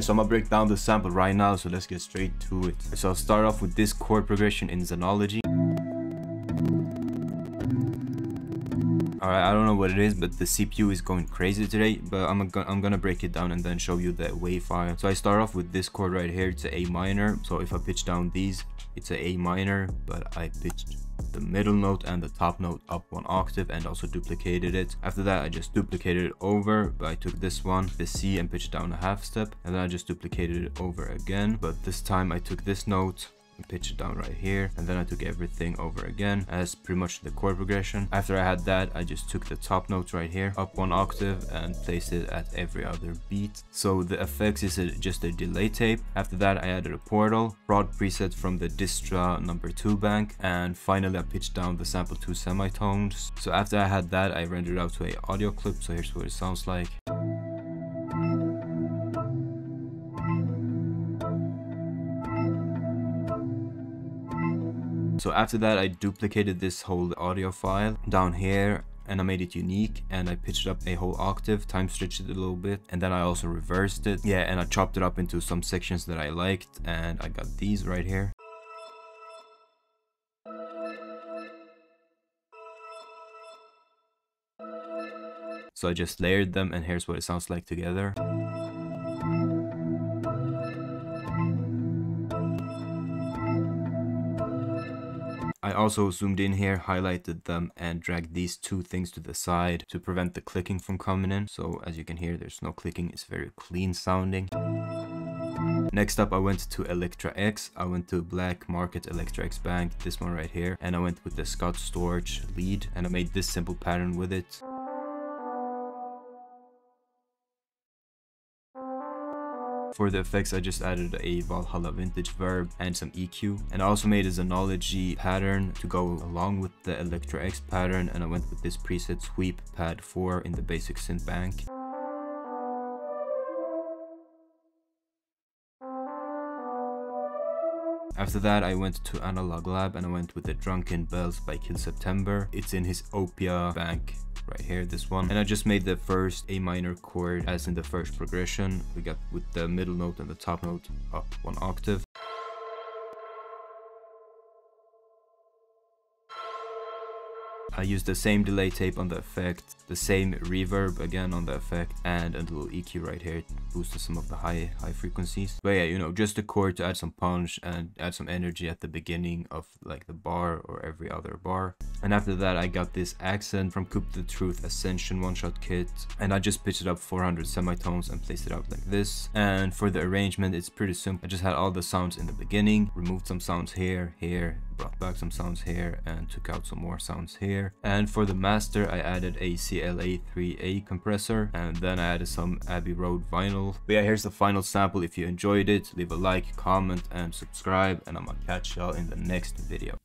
So I'm gonna break down the sample right now, so let's get straight to it. So I'll start off with this chord progression in Zenology. Alright, I don't know what it is, but the CPU is going crazy today, but I'm, gonna, I'm gonna break it down and then show you the wave file. So I start off with this chord right here, it's a A minor. So if I pitch down these, it's a A minor, but I pitched the middle note and the top note up one octave and also duplicated it. After that, I just duplicated it over, but I took this one, the C and pitched down a half step, and then I just duplicated it over again. But this time I took this note, pitch it down right here and then I took everything over again as pretty much the chord progression. After I had that I just took the top notes right here up one octave and placed it at every other beat. So the effects is a, just a delay tape. After that I added a portal broad preset from the distra number 2 bank and finally I pitched down the sample to semitones. So after I had that I rendered out to a audio clip. So here's what it sounds like So after that, I duplicated this whole audio file down here and I made it unique and I pitched up a whole octave, time stretched it a little bit and then I also reversed it. Yeah, and I chopped it up into some sections that I liked and I got these right here. So I just layered them and here's what it sounds like together. I also zoomed in here, highlighted them and dragged these two things to the side to prevent the clicking from coming in. So as you can hear, there's no clicking, it's very clean sounding. Next up, I went to Electra X. I went to Black Market Electra X Bank, this one right here. And I went with the Scott Storch lead and I made this simple pattern with it. For the effects, I just added a Valhalla vintage verb and some EQ. And I also made a Zenology pattern to go along with the Electra X pattern. And I went with this preset sweep pad 4 in the basic synth bank. After that, I went to Analog Lab and I went with the Drunken Bells by Kill September. It's in his Opia bank right here, this one. And I just made the first A minor chord as in the first progression. We got with the middle note and the top note up one octave. I used the same delay tape on the effect, the same reverb again on the effect, and a little EQ right here to boost some of the high high frequencies. But yeah, you know, just a chord to add some punch and add some energy at the beginning of like the bar or every other bar. And after that, I got this accent from Coop the Truth Ascension one-shot kit, and I just pitched it up 400 semitones and placed it out like this. And for the arrangement, it's pretty simple. I just had all the sounds in the beginning, removed some sounds here, here, brought back some sounds here and took out some more sounds here. And for the master I added a CLA3A compressor and then I added some Abbey Road vinyl. But yeah here's the final sample. If you enjoyed it leave a like comment and subscribe and I'm gonna catch y'all in the next video